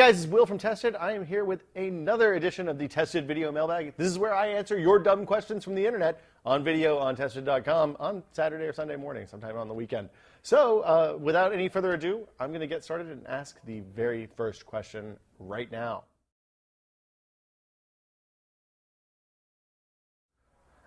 guys, it's Will from Tested. I am here with another edition of the Tested Video Mailbag. This is where I answer your dumb questions from the internet on video on tested.com on Saturday or Sunday morning, sometime on the weekend. So, uh, without any further ado, I'm going to get started and ask the very first question right now.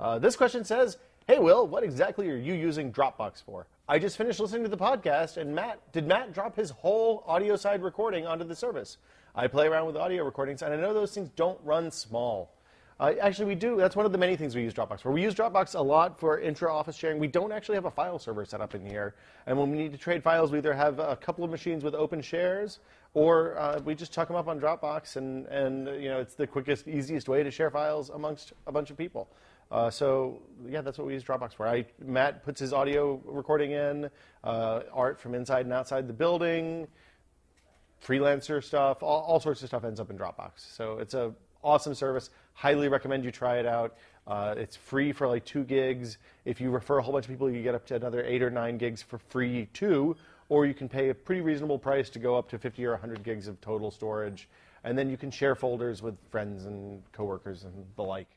Uh, this question says, Hey Will, what exactly are you using Dropbox for? I just finished listening to the podcast, and Matt, did Matt drop his whole audio side recording onto the service? I play around with audio recordings, and I know those things don't run small. Uh, actually, we do. That's one of the many things we use Dropbox for. We use Dropbox a lot for intra-office sharing. We don't actually have a file server set up in here, and when we need to trade files, we either have a couple of machines with open shares, or uh, we just chuck them up on Dropbox, and and you know it's the quickest, easiest way to share files amongst a bunch of people. Uh, so yeah, that's what we use Dropbox for. I, Matt puts his audio recording in, uh, art from inside and outside the building, freelancer stuff, all, all, sorts of stuff ends up in Dropbox. So it's a awesome service. Highly recommend you try it out. Uh, it's free for like two gigs. If you refer a whole bunch of people, you get up to another eight or nine gigs for free too. Or you can pay a pretty reasonable price to go up to 50 or 100 gigs of total storage. And then you can share folders with friends and coworkers and the like.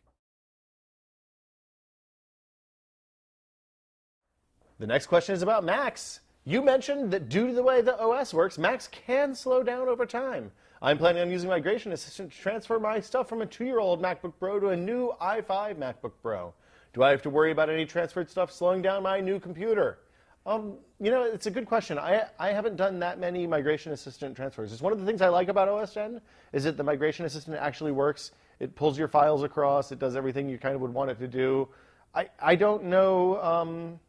The next question is about Macs. You mentioned that due to the way the OS works, Macs can slow down over time. I'm planning on using Migration Assistant to transfer my stuff from a two-year-old MacBook Pro to a new i5 MacBook Pro. Do I have to worry about any transferred stuff slowing down my new computer? Um, you know, it's a good question. I, I haven't done that many Migration Assistant transfers. It's one of the things I like about OS 10 is that the Migration Assistant actually works. It pulls your files across. It does everything you kind of would want it to do. I, I don't know... Um,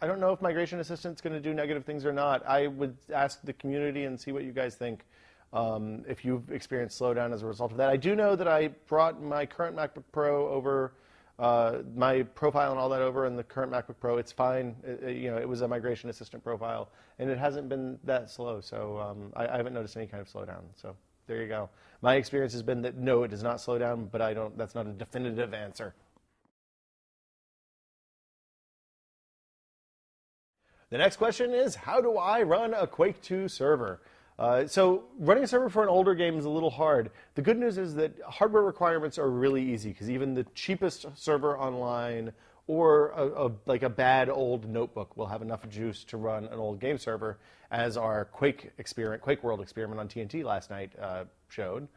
I don't know if Migration Assistant's going to do negative things or not. I would ask the community and see what you guys think. Um, if you've experienced slowdown as a result of that, I do know that I brought my current MacBook Pro over, uh, my profile and all that over and the current MacBook Pro. It's fine. It, it, you know, it was a Migration Assistant profile, and it hasn't been that slow. So um, I, I haven't noticed any kind of slowdown. So there you go. My experience has been that no, it does not slow down, but I don't. That's not a definitive answer. The next question is, how do I run a Quake 2 server? Uh, so running a server for an older game is a little hard. The good news is that hardware requirements are really easy because even the cheapest server online or a, a, like a bad old notebook will have enough juice to run an old game server, as our Quake experiment, Quake World experiment on TNT last night uh, showed.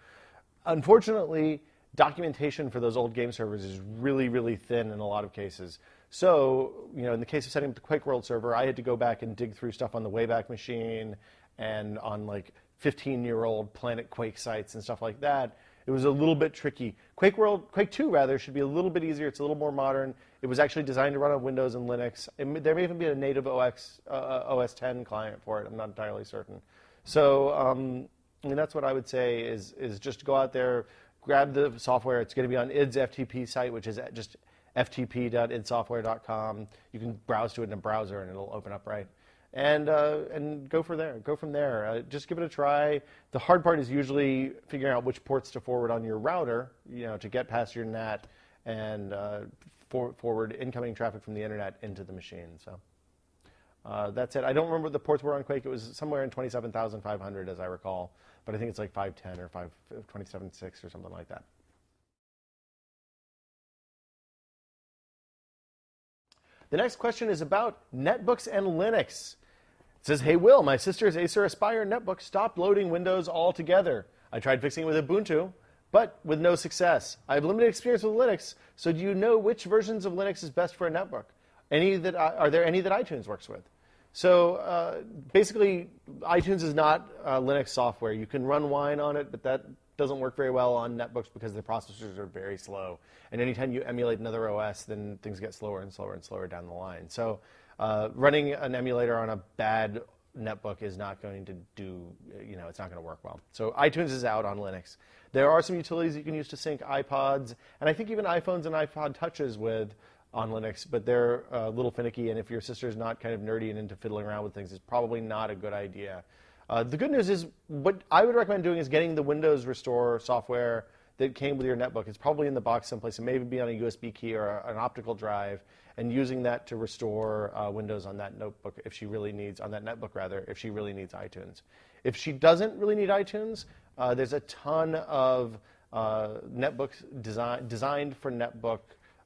Unfortunately, documentation for those old game servers is really, really thin in a lot of cases. So, you know, in the case of setting up the Quake World server, I had to go back and dig through stuff on the Wayback Machine and on like 15 year old Planet Quake sites and stuff like that. It was a little bit tricky. Quake World, Quake 2 rather, should be a little bit easier. It's a little more modern. It was actually designed to run on Windows and Linux. It, there may even be a native OS, uh, OS 10 client for it. I'm not entirely certain. So, um, I mean, that's what I would say is, is just go out there, grab the software. It's going to be on ID's FTP site, which is just ftp.idsoftware.com. You can browse to it in a browser and it'll open up right. And, uh, and go for there. Go from there. Uh, just give it a try. The hard part is usually figuring out which ports to forward on your router, you know, to get past your NAT and uh, for, forward incoming traffic from the internet into the machine. So uh, that's it. I don't remember what the ports were on Quake. It was somewhere in 27,500 as I recall, but I think it's like 510 or 5, 27.6 or something like that. The next question is about netbooks and Linux. It says, Hey Will, my sister's Acer Aspire netbook stopped loading Windows altogether. I tried fixing it with Ubuntu, but with no success. I have limited experience with Linux, so do you know which versions of Linux is best for a netbook? Any that are there any that iTunes works with? So uh, basically, iTunes is not uh, Linux software. You can run Wine on it, but that doesn't work very well on netbooks because the processors are very slow. And anytime you emulate another OS, then things get slower and slower and slower down the line. So uh, running an emulator on a bad netbook is not going to do, you know, it's not going to work well. So iTunes is out on Linux. There are some utilities you can use to sync iPods, and I think even iPhones and iPod touches with on Linux, but they're a little finicky, and if your sister's not kind of nerdy and into fiddling around with things, it's probably not a good idea. Uh, the good news is, what I would recommend doing is getting the Windows Restore software that came with your netbook. It's probably in the box someplace. It may be on a USB key or a, an optical drive, and using that to restore uh, Windows on that notebook if she really needs, on that netbook rather, if she really needs iTunes. If she doesn't really need iTunes, Uh, there's a ton of uh, netbooks design, designed for netbook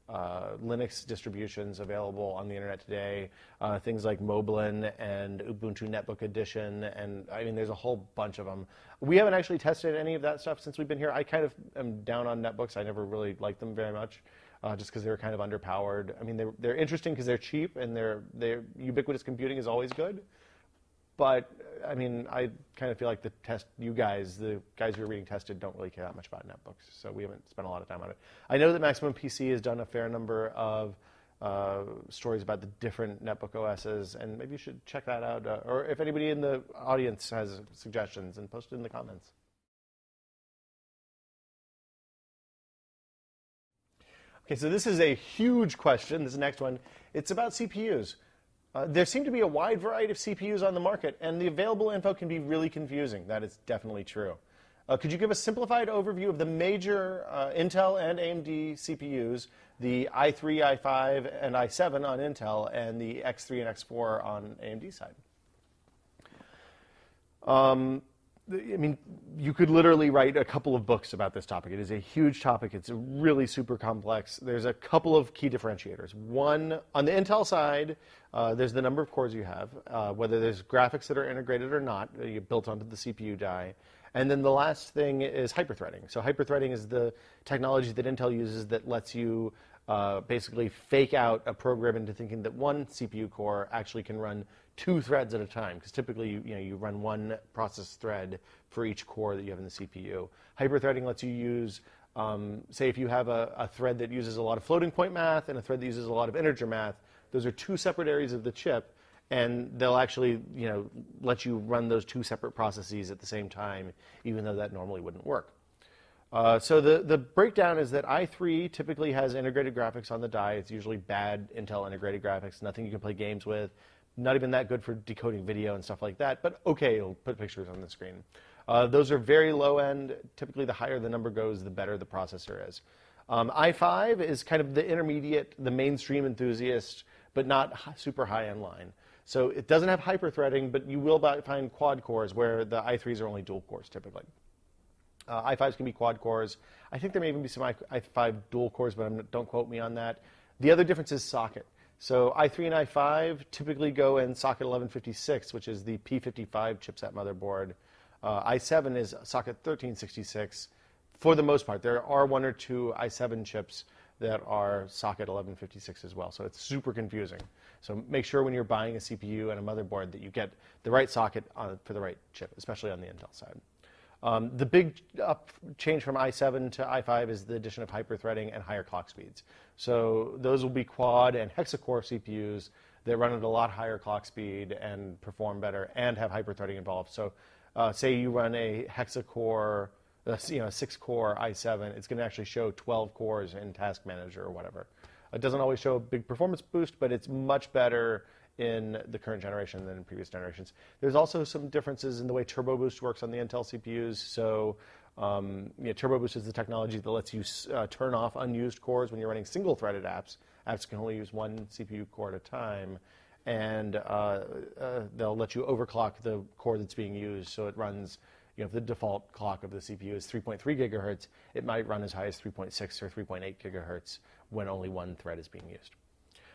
uh, Linux distributions available on the internet today. Uh, things like Moblin and Ubuntu Netbook Edition, and I mean, there's a whole bunch of them. We haven't actually tested any of that stuff since we've been here. I kind of am down on netbooks. I never really liked them very much. Uh, just because they were kind of underpowered. I mean, they're, they're interesting because they're cheap and they're, they're ubiquitous computing is always good. But I mean, I kind of feel like the test, you guys, the guys who are reading tested, don't really care that much about netbooks, so we haven't spent a lot of time on it. I know that Maximum PC has done a fair number of uh, stories about the different netbook OSs, and maybe you should check that out. Uh, or if anybody in the audience has suggestions, and post it in the comments. Okay, so this is a huge question. This next one. It's about CPUs. Uh, there seem to be a wide variety of CPUs on the market, and the available info can be really confusing. That is definitely true. Uh, could you give a simplified overview of the major uh, Intel and AMD CPUs, the i3, i5, and i7 on Intel, and the X3 and X4 on AMD side? Um, I mean, you could literally write a couple of books about this topic. It is a huge topic. It's really super complex. There's a couple of key differentiators. One, on the Intel side, uh, there's the number of cores you have, uh, whether there's graphics that are integrated or not, uh, you built onto the CPU die. And then the last thing is hyperthreading. So hyperthreading is the technology that Intel uses that lets you uh, basically fake out a program into thinking that one CPU core actually can run two threads at a time, because typically you, you, know, you run one process thread for each core that you have in the CPU. Hyperthreading lets you use, um, say, if you have a, a, thread that uses a lot of floating point math and a thread that uses a lot of integer math, those are two separate areas of the chip, and they'll actually you know, let you run those two separate processes at the same time, even though that normally wouldn't work. Uh, so the, the breakdown is that i3 typically has integrated graphics on the die. It's usually bad Intel integrated graphics, nothing you can play games with, not even that good for decoding video and stuff like that, but okay, it'll put pictures on the screen. Uh, those are very low end. Typically, the higher the number goes, the better the processor is. Um, i5 is kind of the intermediate, the mainstream enthusiast, but not super high end line. So it doesn't have hyperthreading, but you will find quad cores where the i3s are only dual cores typically. Uh, i5s can be quad cores. I think there may even be some i5 dual cores, but I'm, don't quote me on that. The other difference is socket. So i3 and i5 typically go in socket 1156, which is the P55 chipset motherboard. Uh, i7 is socket 1366 for the most part. There are one or two i7 chips that are socket 1156 as well, so it's super confusing. So make sure when you're buying a CPU and a motherboard that you get the right socket on, for the right chip, especially on the Intel side. Um, the big up change from i7 to i5 is the addition of hyperthreading and higher clock speeds. So those will be quad and hexacore CPUs that run at a lot higher clock speed and perform better and have hyperthreading involved. So uh, say you run a hexacore, uh, you know, six core i7, it's going to actually show 12 cores in Task Manager or whatever. It doesn't always show a big performance boost, but it's much better in the current generation than in previous generations. There's also some differences in the way Turbo Boost works on the Intel CPUs. So um, Turbo Boost is the technology that lets you uh, turn off unused cores when you're running single-threaded apps. Apps can only use one CPU core at a time. And uh, uh, they'll let you overclock the core that's being used so it runs you know, if the default clock of the CPU is 3.3 gigahertz, it might run as high as 3.6 or 3.8 gigahertz when only one thread is being used.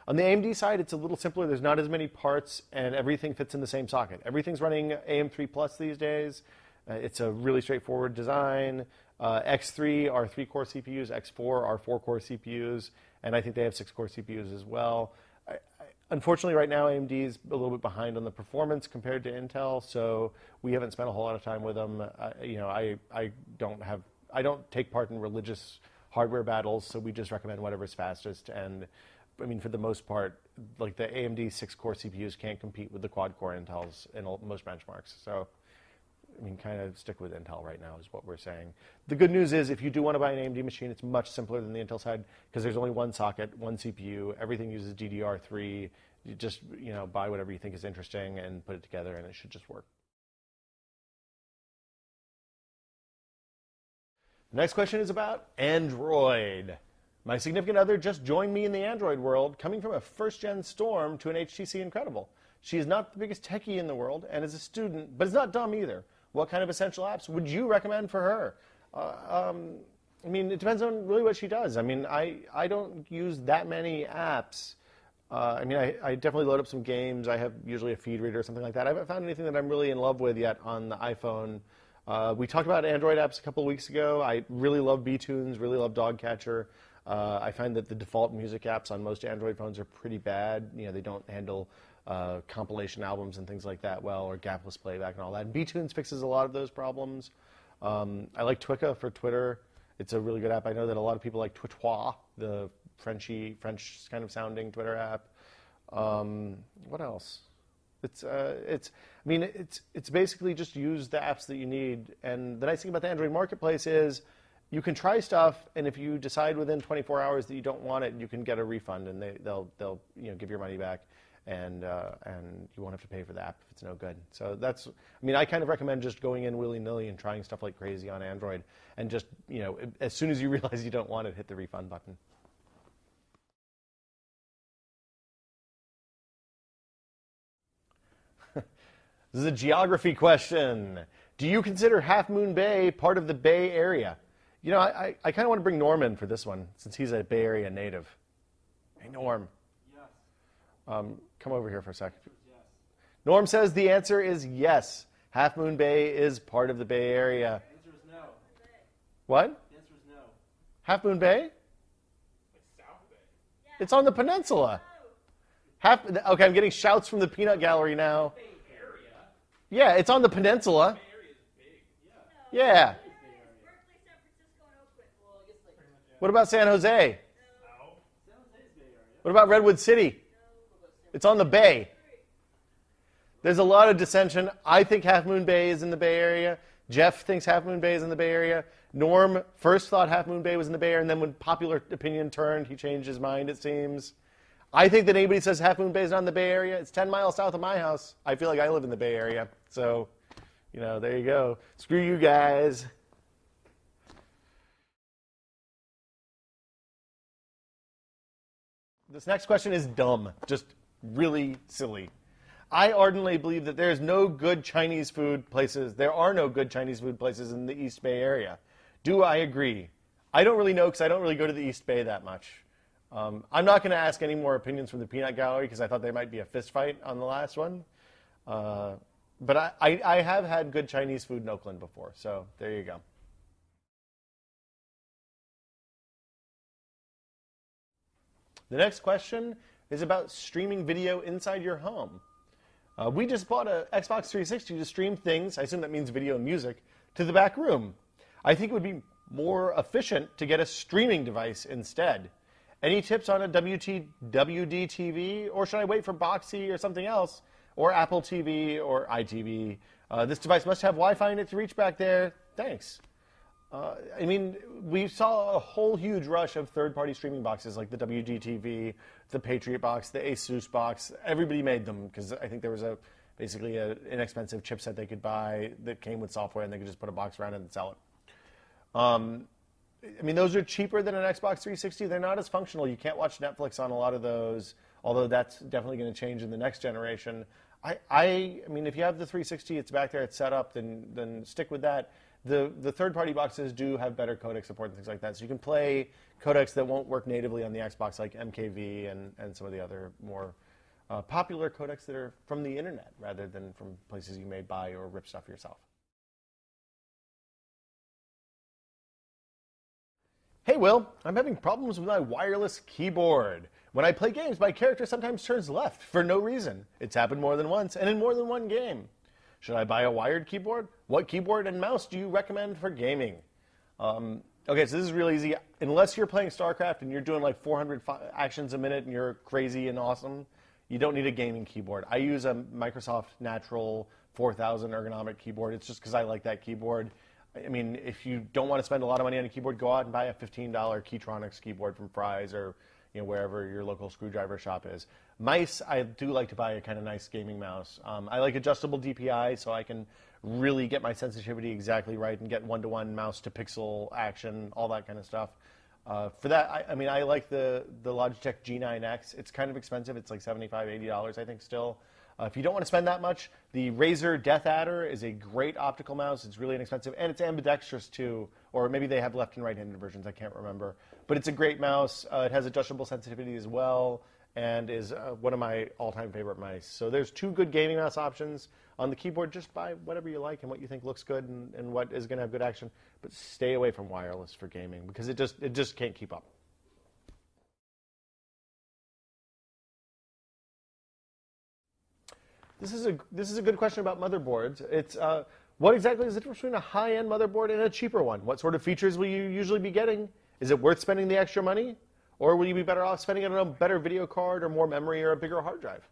On the AMD side, it's a little simpler. There's not as many parts, and everything fits in the same socket. Everything's running AM3 Plus these days. Uh, it's a really straightforward design. Uh, X3 are three-core CPUs. X4 are four-core CPUs, and I think they have six-core CPUs as well. Unfortunately, right now AMD is a little bit behind on the performance compared to Intel, so we haven't spent a whole lot of time with them. Uh, you know, I, I don't have I don't take part in religious hardware battles, so we just recommend whatever's fastest and I mean, for the most part, like the AMD six-core CPUs can't compete with the quad-core Intels in most benchmarks. So, I mean, kind of stick with Intel right now is what we're saying. The good news is, if you do want to buy an AMD machine, it's much simpler than the Intel side because there's only one socket, one CPU. Everything uses DDR3. You just you know buy whatever you think is interesting and put it together, and it should just work. The next question is about Android. My significant other just joined me in the Android world, coming from a first gen Storm to an HTC Incredible. She is not the biggest techie in the world and is a student, but is not dumb either. What kind of essential apps would you recommend for her? Uh, um, I mean, it depends on really what she does. I mean, I, I don't use that many apps. Uh, I mean, I, I definitely load up some games. I have usually a feed reader or something like that. I haven't found anything that I'm really in love with yet on the iPhone. Uh, we talked about Android apps a couple of weeks ago. I really love BTunes, really love DoggCatcher. Uh, I find that the default music apps on most Android phones are pretty bad. You know, they don't handle uh, compilation albums and things like that well, or gapless playback and all that. And BTunes fixes a lot of those problems. Um, I like Twicca for Twitter. It's a really good app. I know that a lot of people like Twitwa, the Frenchy, French kind of sounding Twitter app. Um, what else? It's, uh, it's, I mean, it's, it's basically just use the apps that you need. And the nice thing about the Android Marketplace is you can try stuff, and if you decide within 24 hours that you don't want it, you can get a refund, and they, they'll, they'll you know, give your money back and uh, and you won't have to pay for the app if it's no good. So that's, I mean, I kind of recommend just going in willy nilly and trying stuff like crazy on Android, and just you know, as soon as you realize you don't want it, hit the refund button. this is a geography question. Do you consider Half Moon Bay part of the Bay Area? You know, I, I, I kind of want to bring Norman for this one since he's a Bay Area native. Hey, Norm. Yes. Um, come over here for a second. Yes. Norm says the answer is yes. Half Moon Bay is part of the Bay Area. The answer is no. What? The answer is no. Half Moon Bay? Like South Bay. Yeah. It's on the peninsula. Half. Okay, I'm getting shouts from the peanut gallery now. Bay Area. Yeah, it's on the peninsula. Bay Area is big. Yeah. Yeah. Berkeley, San Francisco, and Oakland. Well, I guess like What about San Jose? No. San Jose's Bay Area. What about Redwood City? It's on the bay. There's a lot of dissension. I think Half Moon Bay is in the Bay Area. Jeff thinks Half Moon Bay is in the Bay Area. Norm first thought Half Moon Bay was in the Bay Area, and then when popular opinion turned, he changed his mind, it seems. I think that anybody says Half Moon Bay is not in the Bay Area, it's 10 miles south of my house. I feel like I live in the Bay Area. So, you know, there you go. Screw you guys. This next question is dumb, just really silly. I ardently believe that there's no good Chinese food places. There are no good Chinese food places in the East Bay area. Do I agree? I don't really know because I don't really go to the East Bay that much. Um, I'm not going to ask any more opinions from the Peanut Gallery because I thought there might be a fist fight on the last one. Uh, but I, I, I have had good Chinese food in Oakland before, so there you go. The next question is about streaming video inside your home. Uh, we just bought an Xbox 360 to stream things, I assume that means video and music, to the back room. I think it would be more efficient to get a streaming device instead. Any tips on a WT, WD TV, or should I wait for Boxee or something else, or Apple TV or iTV? Uh, this device must have Wi-Fi in it to reach back there. Thanks. Uh, I mean, we saw a whole huge rush of third-party streaming boxes like the WD TV, the Patriot box, the Asus box. Everybody made them because I think there was a basically an inexpensive chipset they could buy that came with software, and they could just put a box around it and sell it. Um, I mean, those are cheaper than an Xbox 360. They're not as functional. You can't watch Netflix on a lot of those, although that's definitely going to change in the next generation. I, I, I mean, if you have the 360, it's back there, it's set up, then then stick with that. The the third party boxes do have better codec support and things like that, so you can play codecs that won't work natively on the Xbox, like MKV and and some of the other more uh, popular codecs that are from the internet rather than from places you may buy or rip stuff yourself. Hey Will, I'm having problems with my wireless keyboard. When I play games, my character sometimes turns left for no reason. It's happened more than once and in more than one game. Should I buy a wired keyboard? What keyboard and mouse do you recommend for gaming? Um, okay, so this is really easy. Unless you're playing StarCraft and you're doing like 400 fi- actions a minute and you're crazy and awesome, you don't need a gaming keyboard. I use a Microsoft Natural 4000 ergonomic keyboard. It's just because I like that keyboard. I mean, if you don't want to spend a lot of money on a keyboard, go out and buy a $15 Keytronics keyboard from Fry's or you know, wherever your local screwdriver shop is. Mice, I do like to buy a kind of nice gaming mouse. Um, I like adjustable DPI so I can really get my sensitivity exactly right and get one-to-one mouse to pixel action, all that kind of stuff. Uh, for that, I, I mean, I like the the Logitech G9X. It's kind of expensive. It's like 75 80 dollars, I think, still. Uh, if you don't want to spend that much, the Razer DeathAdder is a great optical mouse. It's really inexpensive, and it's ambidextrous too. Or maybe they have left and right-handed versions. I can't remember. But it's a great mouse. Uh, it has adjustable sensitivity as well, and is uh, one of my all-time favorite mice. So there's two good gaming mouse options on the keyboard. Just buy whatever you like and what you think looks good and, and what is going to have good action. But stay away from wireless for gaming because it just it just can't keep up. This is a this is a good question about motherboards. It's uh, what exactly is the difference between a high-end motherboard and a cheaper one? What sort of features will you usually be getting? Is it worth spending the extra money, or will you be better off spending it on a better video card or more memory or a bigger hard drive?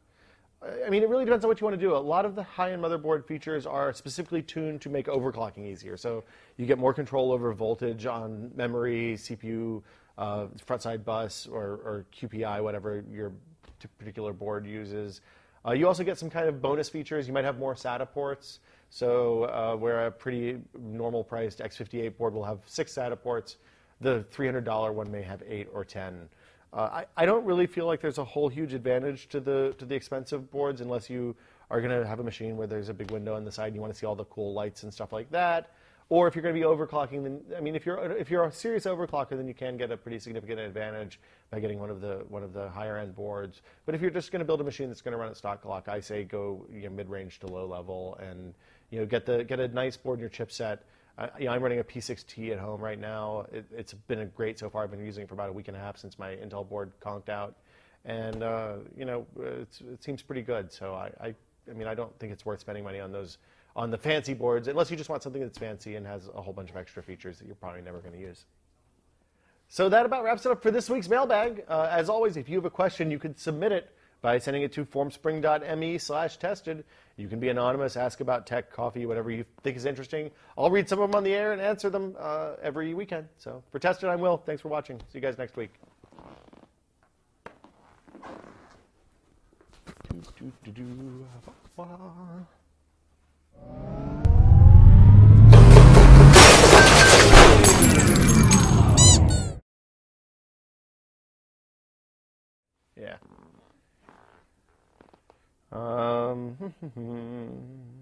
I mean, it really depends on what you want to do. A lot of the high-end motherboard features are specifically tuned to make overclocking easier. So you get more control over voltage on memory, CPU, uh, front side bus, or, or QPI, whatever your particular board uses. Uh, you also get some kind of bonus features. You might have more SATA ports. So uh, where a pretty normal priced x58 board will have six SATA ports, the $300 one may have eight or 10. Uh, I, I don't really feel like there's a whole huge advantage to the, to the expensive boards unless you are going to have a machine where there's a big window on the side and you want to see all the cool lights and stuff like that. Or if you're going to be overclocking, then I mean, if you're if you're a serious overclocker, then you can get a pretty significant advantage by getting one of the one of the higher end boards. But if you're just going to build a machine that's going to run at stock clock, I say go you know, mid range to low level, and you know get the get a nice board in your chipset. Uh, you know, I'm running a P6T at home right now. It, has been a great so far. I've been using it for about a week and a half since my Intel board conked out, and uh, you know it seems pretty good. So I, I I mean I don't think it's worth spending money on those on the fancy boards, unless you just want something that's fancy and has a whole bunch of extra features that you're probably never going to use. So that about wraps it up for this week's mailbag. Uh, as always, if you have a question, you can submit it by sending it to formspring.me slash tested. You can be anonymous, ask about tech, coffee, whatever you think is interesting. I'll read some of them on the air and answer them uh, every weekend. So for Tested, I'm Will. Thanks for watching. See you guys next week. Do, do, do, Um,